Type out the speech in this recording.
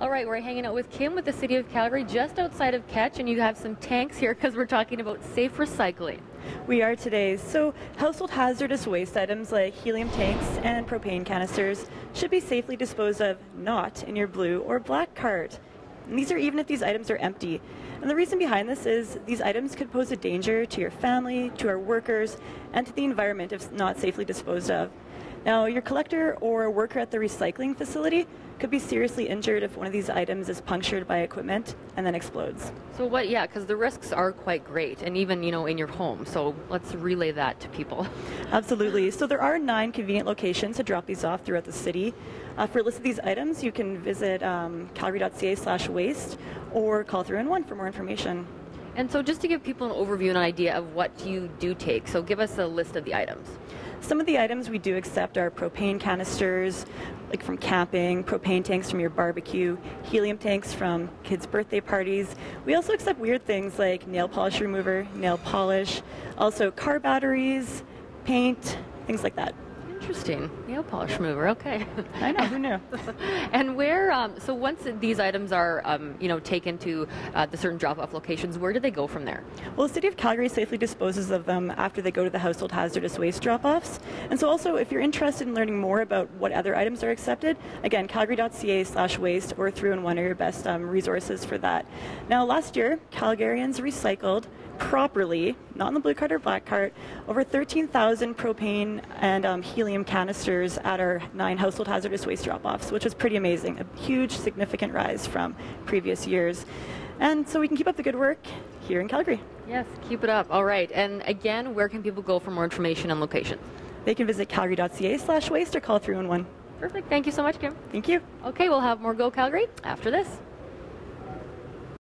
All right, we're hanging out with Kim with the City of Calgary just outside of Ketch, and you have some tanks here because we're talking about safe recycling. We are today. So, household hazardous waste items like helium tanks and propane canisters should be safely disposed of not in your blue or black cart. And these are even if these items are empty. And the reason behind this is these items could pose a danger to your family, to our workers, and to the environment if not safely disposed of. Now, your collector or worker at the recycling facility could be seriously injured if one of these items is punctured by equipment and then explodes. So what? Yeah, because the risks are quite great, and even you know in your home. So let's relay that to people. Absolutely. So there are nine convenient locations to drop these off throughout the city. Uh, for a list of these items, you can visit um, calgary.ca/waste or call 311 for more information. And so, just to give people an overview and an idea of what you do take, so give us a list of the items. Some of the items we do accept are propane canisters, like from camping, propane tanks from your barbecue, helium tanks from kids' birthday parties. We also accept weird things like nail polish remover, nail polish, also car batteries, paint, things like that. Interesting. Nail polish remover. Okay. I know. Who knew? and where? Um, so once these items are, um, you know, taken to uh, the certain drop-off locations, where do they go from there? Well, the city of Calgary safely disposes of them after they go to the household hazardous waste drop-offs. And so, also, if you're interested in learning more about what other items are accepted, again, calgary.ca/waste or through and one are your best um, resources for that. Now, last year, Calgarians recycled properly, not in the blue cart or black cart, over 13,000 propane and um, helium canisters at our nine household hazardous waste drop offs, which was pretty amazing. A huge, significant rise from previous years. And so we can keep up the good work here in Calgary. Yes, keep it up. All right. And again, where can people go for more information and locations? They can visit calgary.ca slash waste or call 311. Perfect. Thank you so much, Kim. Thank you. Okay, we'll have more Go Calgary after this.